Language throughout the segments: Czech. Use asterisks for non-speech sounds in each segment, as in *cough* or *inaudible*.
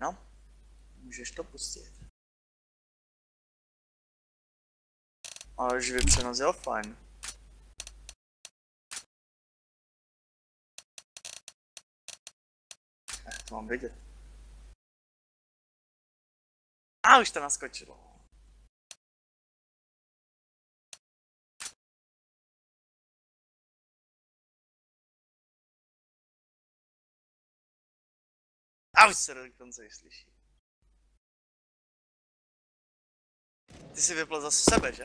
No, můžeš to pustit. Ale živý přenos je fajn. Eh, to mám vidět. A už to naskočilo. A už se dokonce i slyší. Ty si vypl zase sebe, že?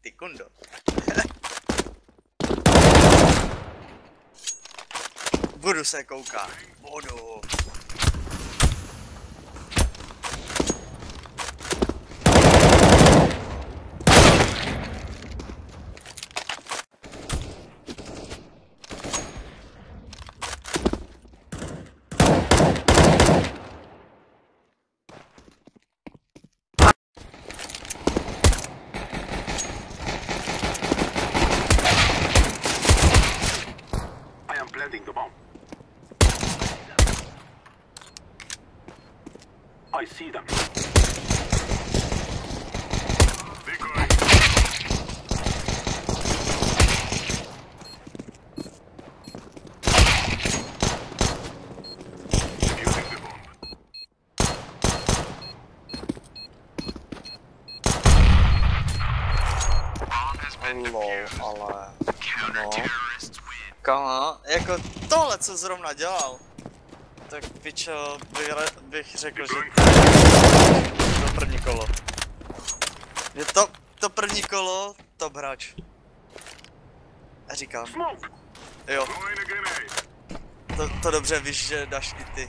Ty kundo. *laughs* Budu se koukat. Budu. Planting the bomb. I see them. Decoy. Using the bomb. Ale... No. Kama, jako tohle, co zrovna dělal, tak pičo, bych, bych řekl, že to první kolo. Je to, to první kolo, top hráč. A říkám, jo, to, to dobře víš, že dáš i ty.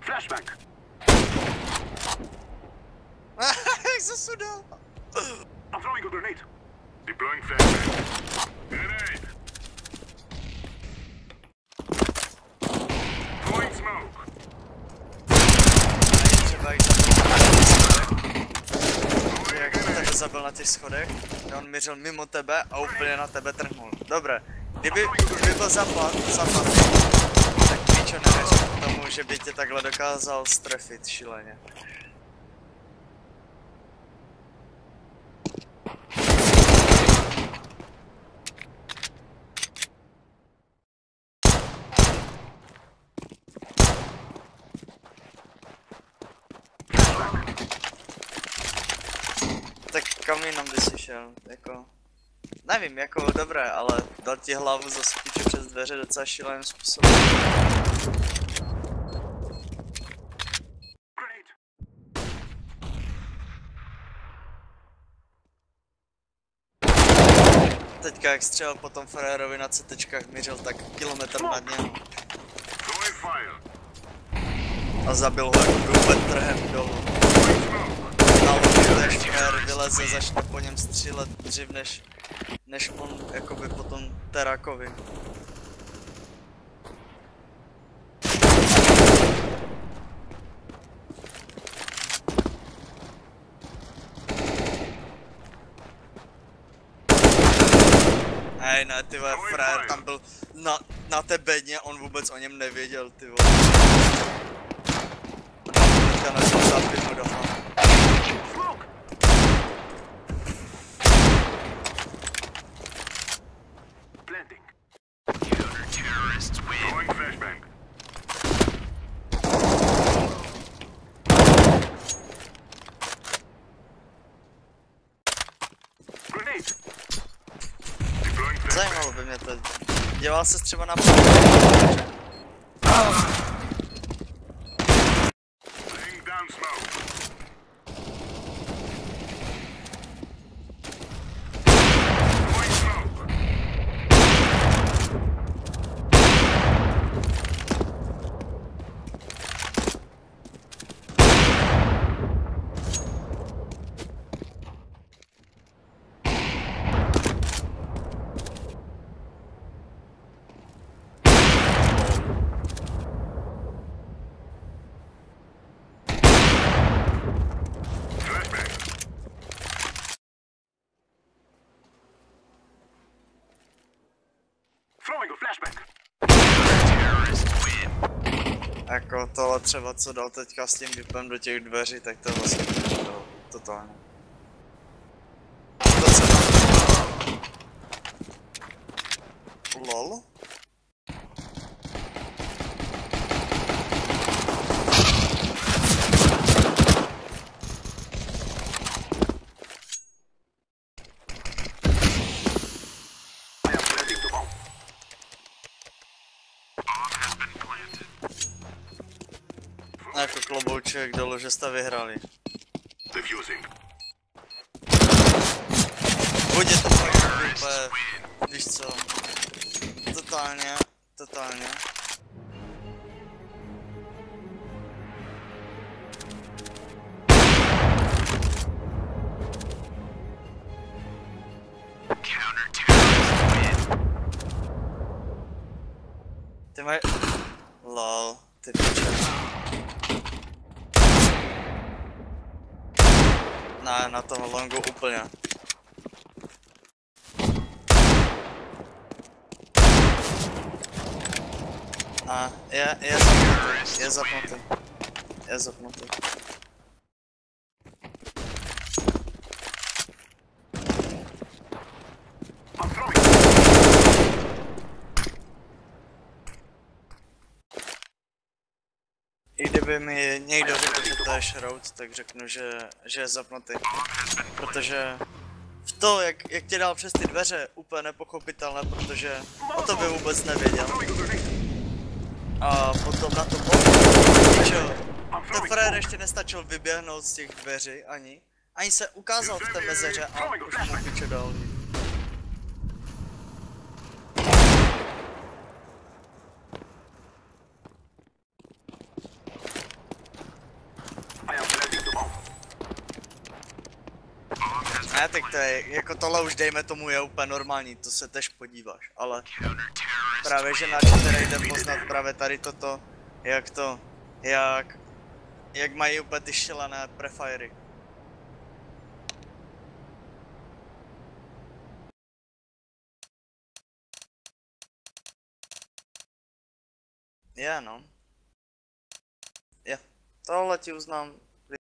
Flashbang. Jak se sudal? I'm throwing a grenade. Deploying flashbang. Grenade. Throwing smoke. Třeba jich zabil na těch schodech. Jak tebe zabil na těch schodech, on mířil mimo tebe a úplně na tebe trhnul. Dobré, kdyby, kdyby byl zapad, zapad, tak pičo nevěřím tomu, že by tě takhle dokázal strefit šíleně. Tak kam jinam by si šel, jako... Nevím, jako dobré, ale dal ti hlavu za spíče přes dveře docela šíleným způsobem. Teďka jak střelil po tom frajerovi na CTčkách mířil tak kilometr nad něm a zabil ho jako trhem dolů. Frajer vyleze, začne po něm střílet dřív než, než on jakoby po tom terákovi. Hej, ne, ty vole, frajer tam byl na, na té bedně, on vůbec o něm nevěděl, ty vole. Teďka našel zápět mu do hlavy. Smoke. Planting. Counter-terrorists win. Throwing flashbang. Grenade. Deploying flashbang. Zajímalo by mě to. Dělal se třeba na Laying down smoke. Throwing smoke. throwing a flashbang. Jako tohle třeba, co dal teďka s tím vypem do těch dveří, tak to vlastně to, totálně. To se. LOL? Jako klobouček dolů, že jste vyhrali. Defusing. Buď je to fakt úplně, víš co, totálně, totálně. Ty mají... Lol, ty piče. Ne, na tom longu úplně. A je, je zapnutý, je zapnutý. Je zapnutý. I kdyby mi někdo řekl, že to je shroud, tak řeknu, že, že je zapnutý. Protože v to, jak, jak tě dal přes ty dveře, úplně nepochopitelné, protože o to by vůbec nevěděl. A potom na to čo? Ten frajer ještě nestačil vyběhnout z těch dveří ani. Ani se ukázal v té mezeře a už mu piče dal. Ne, tak to je, jako tohle už dejme tomu je úplně normální, to se tež podíváš, ale právě že na který jde poznat právě tady toto, jak to, jak, jak mají úplně ty šílené prefiry. Je no. Je, tohle ti uznám,